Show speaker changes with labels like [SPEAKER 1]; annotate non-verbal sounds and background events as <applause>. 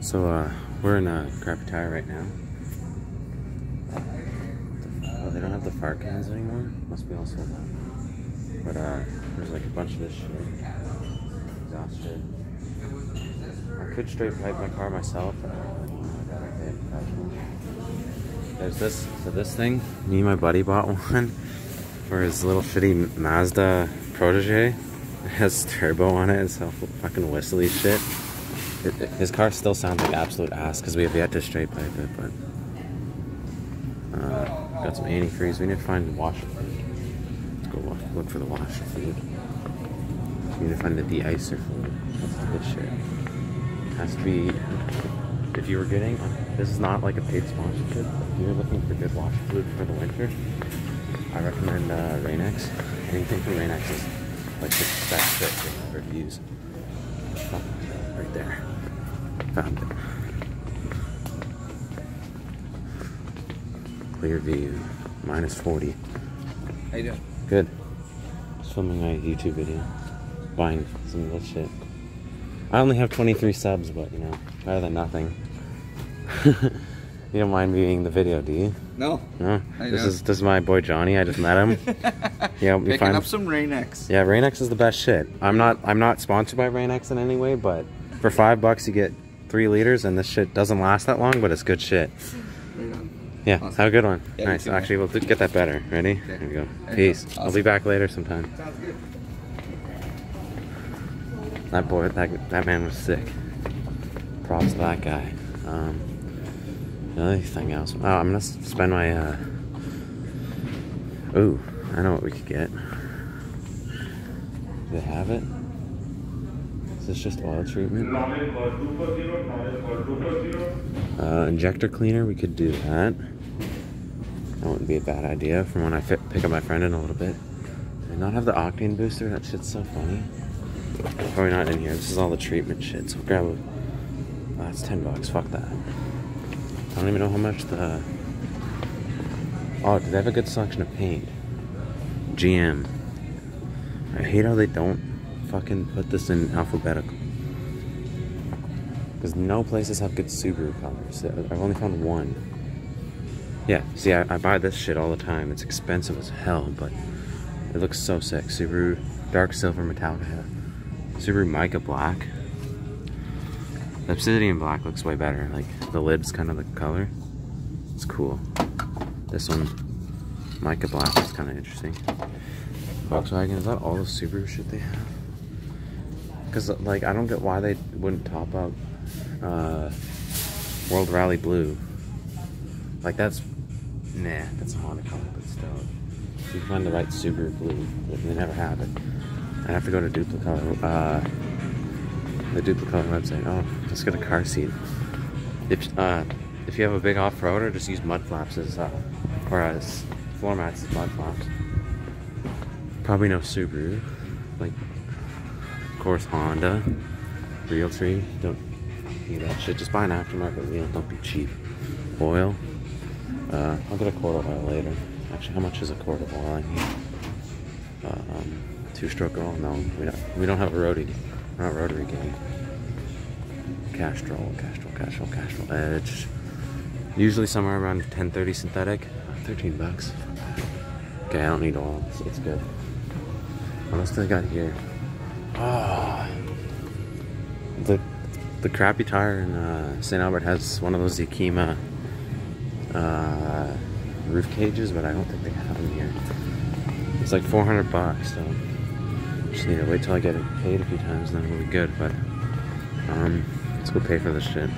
[SPEAKER 1] So, uh, we're in a crappy tire right now. Oh, they don't have the fire cans anymore? Must be all sold out. But, uh, there's like a bunch of this shit. Exhausted. I could straight pipe my car myself. There's this, so this thing, me and my buddy bought <laughs> one for his little shitty Mazda Protege. It has turbo on it, it's all fucking whistly shit. It, it- his car still sounds like absolute ass because we have yet to straight pipe it, but. Uh, got some antifreeze. We need to find fluid. Let's go look for the washer fluid. We need to find the de-icer fluid. That's the good shit. Has to be. If you were getting, this is not like a paid sponsorship. If you're looking for good washer fluid for the winter, I recommend uh, Rain-X. Anything from Rain-X is like the best ever use. Oh, right there. Found it. Clear view. Minus 40.
[SPEAKER 2] How you doing?
[SPEAKER 1] Good. Just filming my YouTube video. Buying some of this shit. I only have 23 subs, but you know, better than nothing. <laughs> you don't mind being the video, do you?
[SPEAKER 2] No.
[SPEAKER 1] No?
[SPEAKER 2] I
[SPEAKER 1] This is this is my boy Johnny. I just met him. <laughs> yeah, we
[SPEAKER 2] Picking
[SPEAKER 1] find
[SPEAKER 2] up some Rain-X.
[SPEAKER 1] Yeah, Rain-X is the best shit. I'm not I'm not sponsored by Rain-X in any way, but for five bucks you get three liters and this shit doesn't last that long, but it's good shit. Yeah,
[SPEAKER 2] Awesome.
[SPEAKER 1] have a good one.
[SPEAKER 2] Yeah,
[SPEAKER 1] nice.
[SPEAKER 2] too.
[SPEAKER 1] Actually, we'll get that better. Ready? There we go. Peace.
[SPEAKER 2] go.
[SPEAKER 1] I'll be back later sometime.
[SPEAKER 2] Sounds good.
[SPEAKER 1] That boy, that that man was sick. Props to that guy. Um, the other thing else. Oh, I'm gonna spend my. uh... Ooh, I know what we could get. Do they have it? Is this just oil treatment? Uh, injector cleaner, we could do that. That wouldn't be a bad idea from when I fi- pick up my friend in a little bit. They not have the octane booster? That shit's so funny. Probably not in here. This is all the treatment shit. So grab a. Oh, that's ten bucks. Fuck that. I don't even know how much the. Oh, do they have a good selection of paint? GM. I hate how they don't fucking put this in alphabetical. Because no places have good Subaru colors. I've only found one. Yeah, see, I, I buy this shit all the time. It's expensive as hell, but it looks so sick. Subaru Dark Silver Metallic. Subaru Mica Black. Obsidian Black looks way better. Like, the lid's kind of the color. It's cool. This one, Mica Black, is kind of interesting. Volkswagen, is that all the Subaru shit they have? Because, like, I don't get why they wouldn't top up uh, World Rally Blue. Like, that's, nah, that's a color, but still. If you find the right Subaru Blue, they never have it. I have to go to Duplicolor, uh, the Duplicolor website. Oh, let's get a car seat. If, uh, if you have a big off-roader, just use mud flaps as, uh, or as floor mats as mud flaps. Probably no Subaru. Like, course, Honda, Realtree. Don't need that shit. Just buy an aftermarket wheel. Don't be cheap. Oil. Uh, I'll get a quart of oil later. Actually, how much is a quart of oil? I need. Um, two-stroke oil? No, we don't. We don't have a rotary. We're not rotary gang. Castrol, Castrol, Castrol, Castrol Edge. Usually somewhere around 1030 synthetic. 13 bucks. Okay, I don't need oil. It's, it's good. What else do I got here? Ah, the the crappy tire in uh, St. Albert has one of those Yakima uh, roof cages, but I don't think they have them here. It's like 400 bucks, so just need to wait till I get it paid a few times, and then it'll be good. But um, let's go pay for this shit.